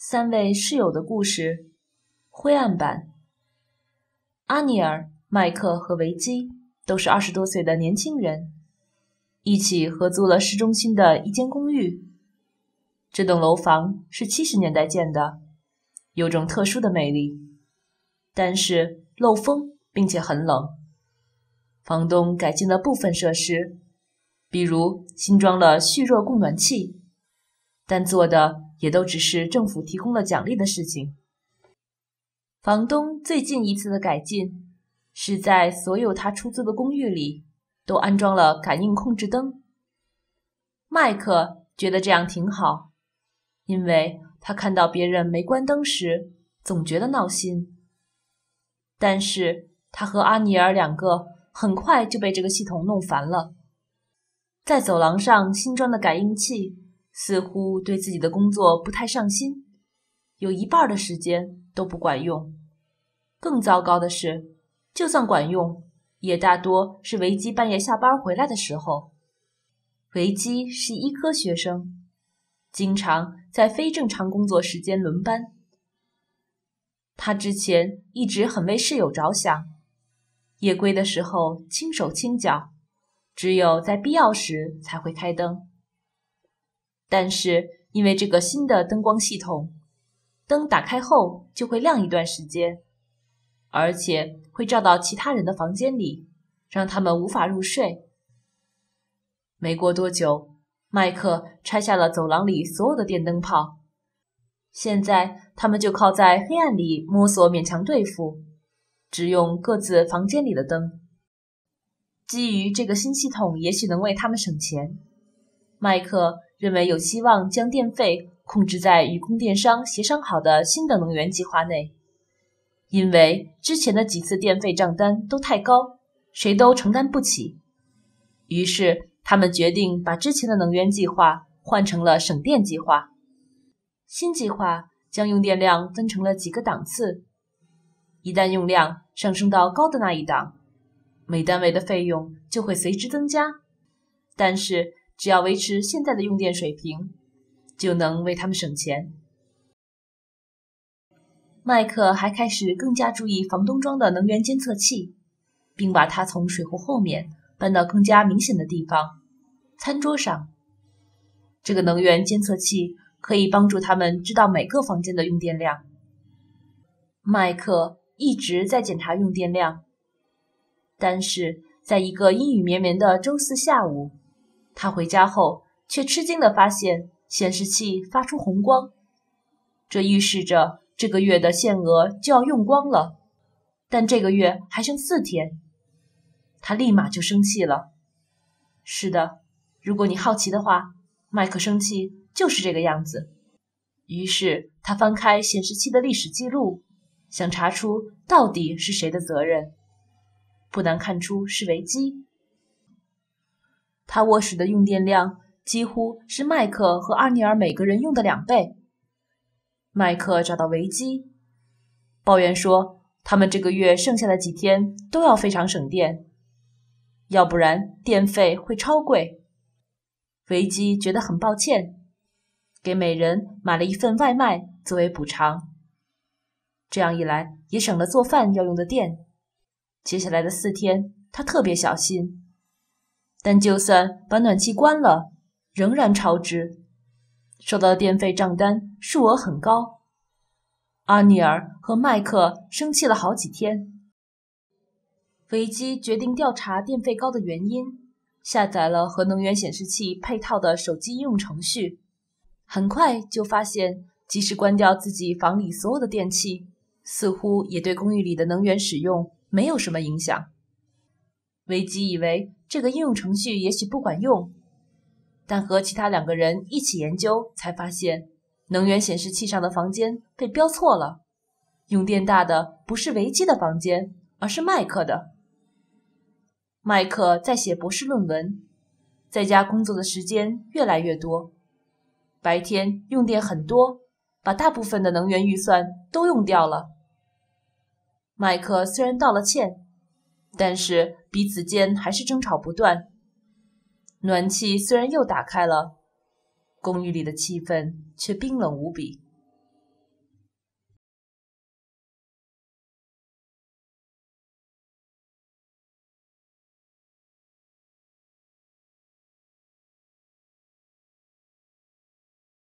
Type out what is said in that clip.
三位室友的故事，灰暗版。阿尼尔、麦克和维基都是二十多岁的年轻人，一起合租了市中心的一间公寓。这栋楼房是七十年代建的，有种特殊的魅力，但是漏风并且很冷。房东改进了部分设施，比如新装了蓄热供暖器，但做的也都只是政府提供了奖励的事情。房东最近一次的改进是在所有他出租的公寓里都安装了感应控制灯。麦克觉得这样挺好。因为他看到别人没关灯时，总觉得闹心。但是他和阿尼尔两个很快就被这个系统弄烦了。在走廊上新装的感应器似乎对自己的工作不太上心，有一半的时间都不管用。更糟糕的是，就算管用，也大多是维基半夜下班回来的时候。维基是医科学生。经常在非正常工作时间轮班。他之前一直很为室友着想，夜归的时候轻手轻脚，只有在必要时才会开灯。但是因为这个新的灯光系统，灯打开后就会亮一段时间，而且会照到其他人的房间里，让他们无法入睡。没过多久。麦克拆下了走廊里所有的电灯泡，现在他们就靠在黑暗里摸索，勉强对付，只用各自房间里的灯。基于这个新系统，也许能为他们省钱。麦克认为有希望将电费控制在与供电商协商好的新的能源计划内，因为之前的几次电费账单都太高，谁都承担不起。于是。他们决定把之前的能源计划换成了省电计划。新计划将用电量分成了几个档次，一旦用量上升到高的那一档，每单位的费用就会随之增加。但是只要维持现在的用电水平，就能为他们省钱。麦克还开始更加注意房东装的能源监测器，并把它从水壶后面搬到更加明显的地方。餐桌上，这个能源监测器可以帮助他们知道每个房间的用电量。麦克一直在检查用电量，但是在一个阴雨绵绵的周四下午，他回家后却吃惊地发现显示器发出红光，这预示着这个月的限额就要用光了。但这个月还剩四天，他立马就生气了。是的。如果你好奇的话，麦克生气就是这个样子。于是他翻开显示器的历史记录，想查出到底是谁的责任。不难看出是维基。他卧室的用电量几乎是麦克和阿尼尔每个人用的两倍。麦克找到维基，抱怨说他们这个月剩下的几天都要非常省电，要不然电费会超贵。维基觉得很抱歉，给每人买了一份外卖作为补偿。这样一来，也省了做饭要用的电。接下来的四天，他特别小心，但就算把暖气关了，仍然超支，收到的电费账单数额很高。阿尼尔和麦克生气了好几天。维基决定调查电费高的原因。下载了和能源显示器配套的手机应用程序，很快就发现，即使关掉自己房里所有的电器，似乎也对公寓里的能源使用没有什么影响。维基以为这个应用程序也许不管用，但和其他两个人一起研究，才发现能源显示器上的房间被标错了，用电大的不是维基的房间，而是麦克的。麦克在写博士论文，在家工作的时间越来越多，白天用电很多，把大部分的能源预算都用掉了。麦克虽然道了歉，但是彼此间还是争吵不断。暖气虽然又打开了，公寓里的气氛却冰冷无比。